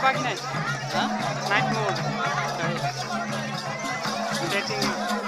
Night. Night mode. Sorry. Dating.